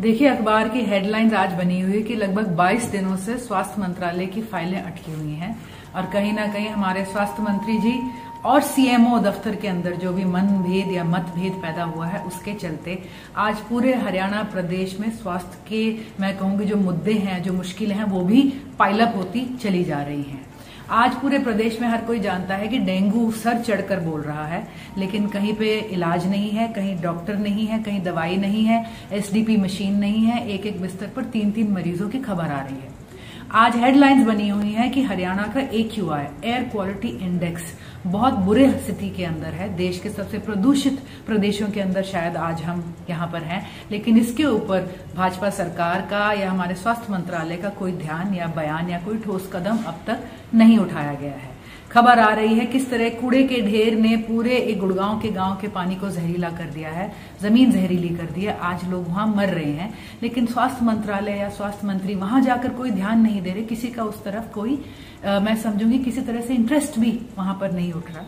देखिए, अखबार की हेडलाइंस आज बनी हुई है कि लगभग 22 दिनों से स्वास्थ्य मंत्रालय की फाइलें अटकी हुई हैं और कहीं ना कहीं हमारे स्वास्थ्य मंत्री जी और सीएमओ दफ्तर के अंदर जो भी मनभेद या मतभेद पैदा हुआ है, उसके चलते आज पूरे हरियाणा प्रदेश में स्वास्थ्य के, मैं कहूँगी जो मुद्दे हैं, जो मुश्किलें हैं, वो भी पाइलअप होती चली जा रही हैं। आज पूरे प्रदेश में हर कोई जानता है कि डेंगू सर चढ़कर बोल रहा है, लेकिन कहीं पे इलाज नहीं है, कहीं डॉक्टर नहीं है, कहीं दवाई नहीं है, एसडीपी मशीन नहीं है एक एक बिस्तर पर तीन तीन मरीजों की खबर आ रही है। आज हेडलाइंस बनी हुई है कि हरियाणा का एक एयर क्वालिटी इंडेक्स बहुत बुरे स्थिति के अंदर है। देश के सबसे प्रदूषित प्रदेशों के अंदर शायद आज हम यहाँ पर हैं। लेकिन इसके ऊपर भाजपा सरकार का या हमारे स्वास्थ्य मंत्रालय का कोई ध्यान या बयान या कोई ठोस कदम अब तक नहीं उठाया गया है। खबर आ रही है किस तरह कूड़े के ढेर ने पूरे एक गुड़गांव के गाँव के पानी को जहरीला कर दिया है ज़मीन जहरीली कर दी है। आज लोग वहाँ मर रहे हैं लेकिन स्वास्थ्य मंत्रालय या स्वास्थ्य मंत्री वहाँ जाकर कोई ध्यान नहीं दे रहे किसी का उस तरफ़ कोई आ, मैं समझूँगी किसी तरह से इंटरेस्ट भी वहाँ पर नहीं उठ रहा।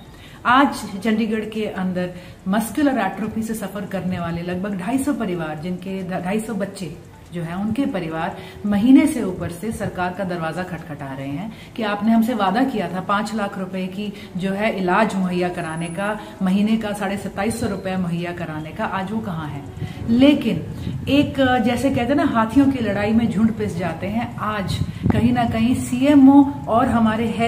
आज चंडीगढ़ के अंदर मस्कुलर एट्रोफी से सफ़र करने वाले लगभग 250 परिवार जिनके 250 बच्चे जो है उनके परिवार महीने से ऊपर से सरकार का दरवाज़ा खटखटा रहे हैं कि आपने हमसे वादा किया था पाँच लाख रुपए की जो है इलाज मुहैया कराने का, महीने का साढ़े सत्ताईस सौ रुपए मुहैया कराने का, आज वो कहाँ है? लेकिन एक, जैसे कहते हैं ना, हाथियों की लड़ाई में झुंड पिस जाते हैं, आज कहीं ना कहीं सीएमओ और हमारे हे,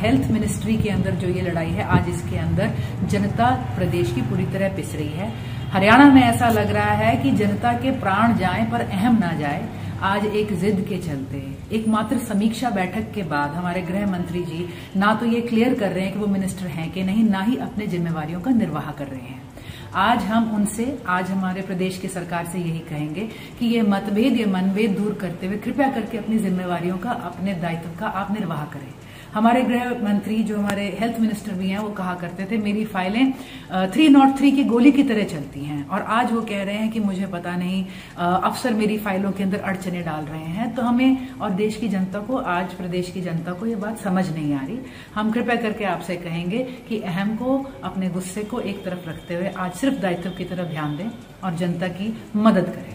हेल्थ मिनिस्ट्री के अंदर जो ये लड़ाई है आज इसके अंदर जनता प्रदेश की पूरी तरह पिस रही है। हरियाणा में ऐसा लग रहा है कि जनता के प्राण जाए पर अहम ना जाए। आज एक जिद के चलते एक मात्र समीक्षा बैठक के बाद हमारे गृह मंत्री जी ना तो ये क्लियर कर रहे हैं कि वो मिनिस्टर हैं कि नहीं, ना ही अपने जिम्मेवारियों का निर्वाह कर रहे हैं। आज हम उनसे, आज हमारे प्रदेश की सरकार से यही कहेंगे कि ये मतभेद, ये मनभेद दूर करते हुए कृपया करके अपनी जिम्मेवारियों का, अपने दायित्व का आप निर्वाह करें। हमारे गृह मंत्री, जो हमारे हेल्थ मिनिस्टर भी हैं, वो कहा करते थे, मेरी फाइलें थ्री नॉट थ्री की गोली की तरह चलती हैं। और आज वो कह रहे हैं कि मुझे पता नहीं अफसर मेरी फाइलों के अंदर अड़चने डाल रहे हैं। तो हमें और देश की जनता को, आज प्रदेश की जनता को ये बात समझ नहीं आ रही। हम कृपया करके आपसे कहेंगे कि अहम को, अपने गुस्से को एक तरफ़ रखते हुए आज सिर्फ़ दायित्व की तरफ़ ध्यान दें और जनता की मदद करें।